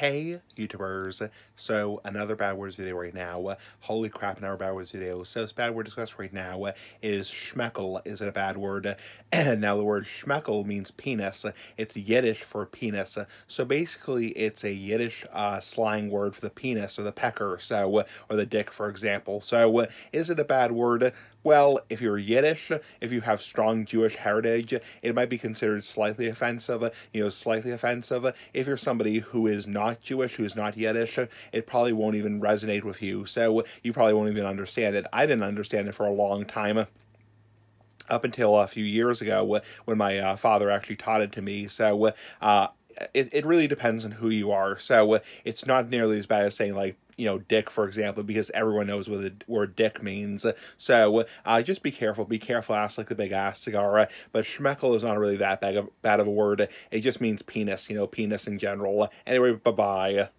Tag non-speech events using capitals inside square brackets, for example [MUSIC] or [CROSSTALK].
Hey YouTubers, so another bad words video right now. Holy crap, another bad words video. So this bad word discussed right now is schmeckel. Is it a bad word? And [CLEARS THROAT] now the word schmeckel means penis. It's Yiddish for penis. So basically it's a Yiddish uh, slang word for the penis or the pecker, so or the dick for example. So is it a bad word? Well, if you're Yiddish, if you have strong Jewish heritage, it might be considered slightly offensive, you know, slightly offensive. If you're somebody who is not Jewish, who is not Yiddish, it probably won't even resonate with you, so you probably won't even understand it. I didn't understand it for a long time up until a few years ago when my uh, father actually taught it to me. So uh, it, it really depends on who you are. So it's not nearly as bad as saying like you know, dick, for example, because everyone knows what the word dick means. So uh, just be careful. Be careful, ass like the big ass cigar. But schmeckel is not really that bad of, bad of a word. It just means penis, you know, penis in general. Anyway, bye-bye.